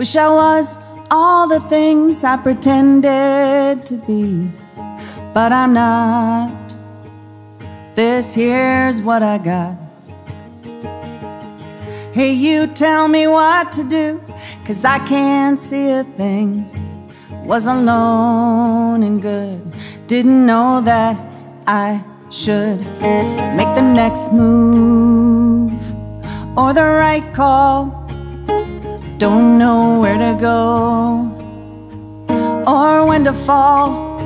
Wish I was all the things I pretended to be, but I'm not. This here's what I got. Hey, you tell me what to do, cause I can't see a thing. Was alone and good, didn't know that I should make the next move or the right call. Don't know where to go or when to fall.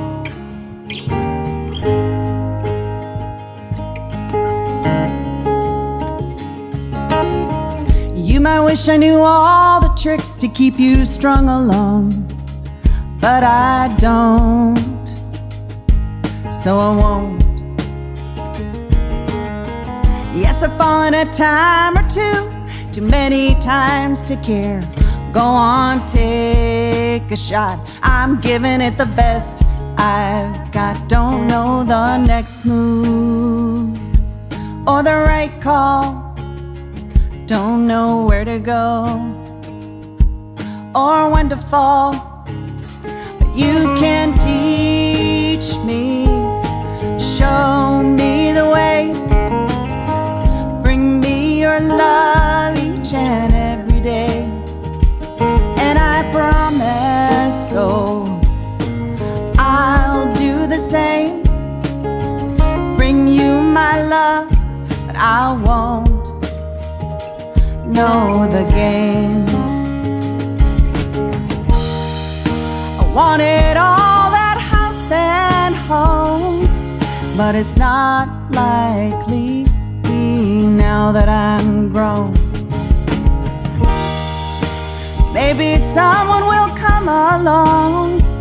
You might wish I knew all the tricks to keep you strung along, but I don't, so I won't. Yes, I've fallen a time or two, too many times to care. Go on, take a shot. I'm giving it the best I've got. Don't know the next move or the right call. Don't know where to go or when to fall. But you can teach me, the same. Bring you my love, but I won't know the game. I wanted all that house and home, but it's not likely now that I'm grown. Maybe someone will come along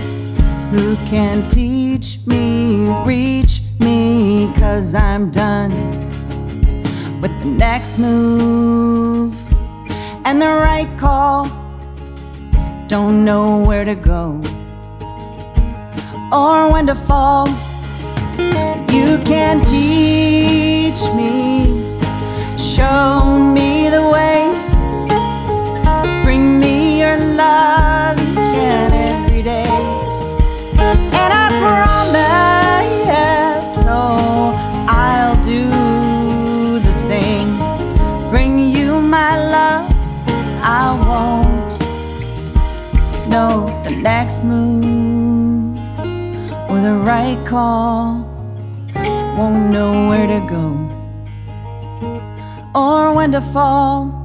who can teach me, reach me, cause I'm done with the next move and the right call. Don't know where to go or when to fall. You can teach me, show know the next move or the right call. Won't know where to go or when to fall.